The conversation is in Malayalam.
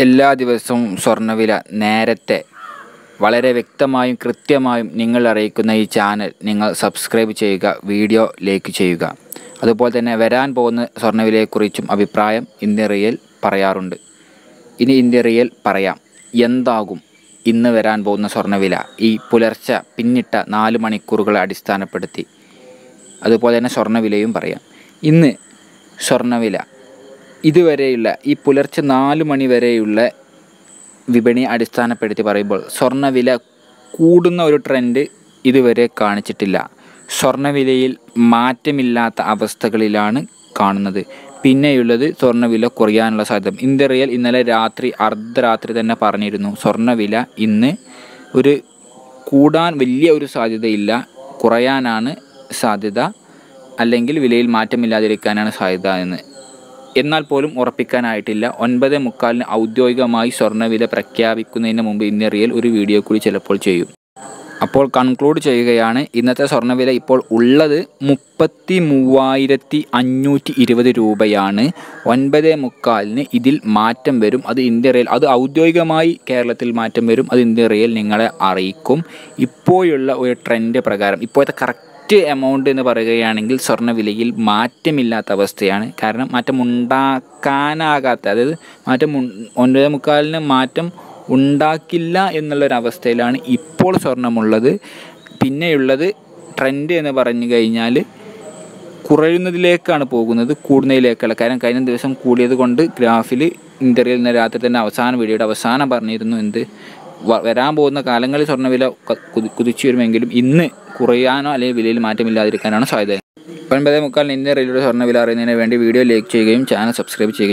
എല്ലാ ദിവസവും സ്വർണവില നേരത്തെ വളരെ വ്യക്തമായും കൃത്യമായും നിങ്ങൾ അറിയിക്കുന്ന ഈ ചാനൽ നിങ്ങൾ സബ്സ്ക്രൈബ് ചെയ്യുക വീഡിയോ ലൈക്ക് ചെയ്യുക. അതുപോലെ തന്നെ വരാൻ പോകുന്ന സ്വർണവിലയെക്കുറിച്ചും അഭിപ്രായം ഇന്ത്യ റിയൽ പറയാറുണ്ട്. ഇനി ഇന്ത്യ റിയൽ പറയാം. എന്താകും ഇന്ന് വരാൻ പോകുന്ന സ്വർണവില ഈ പുലർച്ച പിന്നിട്ട നാല് മണിക്കൂറുകളെ അടിസ്ഥാനപ്പെടുത്തി. അതുപോലെ തന്നെ സ്വർണവിലയും പറയാം. ഇന്ന് സ്വർണവില ഇതുവരെയുള്ള ഈ പുലർച്ചെ നാല് മണി വരെയുള്ള വിപണി അടിസ്ഥാനപ്പെടുത്തി പറയുമ്പോൾ സ്വർണവില കൂടുന്ന ഒരു ട്രെൻഡ് ഇതുവരെ കാണിച്ചിട്ടില്ല. സ്വർണവിലയിൽ മാറ്റമില്ലാത്ത അവസ്ഥകളിലാണ് കാണുന്നത്. പിന്നെയുള്ളത് സ്വർണവില കുറയാനുള്ള സാധ്യത. ഇന്ത്യറിയൽ ഇന്നലെ രാത്രി അർദ്ധരാത്രി തന്നെ പറഞ്ഞിരുന്നു. സ്വർണവില ഇന്ന് ഒരു കൂടാൻ വലിയ ഒരു സാധ്യതയില്ല. കുറയാനാണ് സാധ്യത. അല്ലെങ്കിൽ വിലയിൽ മാറ്റമില്ലാതിരിക്കാനാണ് സാധ്യത എന്ന്. എന്നാൽ പോലും ഉറപ്പിക്കാനായിട്ടില്ല. ഒൻപത് മുക്കാലിന് ഔദ്യോഗികമായി സ്വർണവില പ്രഖ്യാപിക്കുന്നതിന് മുമ്പ് ഇന്ന് റിയൽ ഒരു വീഡിയോ കൂടി ചിലപ്പോൾ ചെയ്യും. അപ്പോൾ കൺക്ലൂഡ് ചെയ്യുകയാണ്. ഇന്നത്തെ സ്വർണവില ഇപ്പോൾ ഉള്ളത് മുപ്പത്തി മൂവായിരത്തി അഞ്ഞൂറ്റി ഇരുപത് രൂപയാണ്. ഒൻപത് മുക്കാലിന് ഇതിൽ മാറ്റം വരും. അത് ഇന്ത്യ റിയൽ അത് ഔദ്യോഗികമായി കേരളത്തിൽ മാറ്റം വരും. അത് ഇന്ത്യ റിയൽ നിങ്ങളെ അറിയിക്കും. ഇപ്പോഴുള്ള ഒരു ട്രെൻഡ് പ്രകാരം ഇപ്പോഴത്തെ കറക്റ്റ് എമൗണ്ട് എന്ന് പറയുകയാണെങ്കിൽ സ്വർണവിലയിൽ മാറ്റമില്ലാത്ത അവസ്ഥയാണ്. കാരണം മാറ്റം ഉണ്ടാക്കാനാകാത്ത അതായത് മാറ്റം ഒൻപത് മുക്കാലിന് മാറ്റം ഉണ്ടാക്കില്ല എന്നുള്ളൊരവസ്ഥയിലാണ് ഇപ്പോൾ സ്വർണമുള്ളത്. പിന്നെയുള്ളത് ട്രെൻഡ് എന്ന് പറഞ്ഞു കഴിഞ്ഞാൽ കുറയുന്നതിലേക്കാണ് പോകുന്നത് കൂടുന്നതിലേക്കുള്ള. കാരണം കഴിഞ്ഞ ദിവസം കൂടിയത് കൊണ്ട് ഗ്രാഫിൽ ഇന്ത്യയിൽ ഇന്ന് രാത്രി തന്നെ അവസാന വീഡിയോയുടെ അവസാനം പറഞ്ഞിരുന്നു എന്ത് വരാൻ പോകുന്ന കാലങ്ങളിൽ സ്വർണവില കുതിച്ചു വരുമെങ്കിലും ഇന്ന് കുറയാനോ അല്ലെങ്കിൽ വിലയിൽ മാറ്റമില്ലാതിരിക്കാനാണ് സാധ്യത. ഒൻപത് മുക്കാലിന് ഇന്ത്യ റെയിൽവേ സ്വർണവില അറിയുന്നതിന് വേണ്ടി വീഡിയോ ലൈക്ക് ചെയ്യുകയും ചാനൽ സബ്സ്ക്രൈബ് ചെയ്യുകയും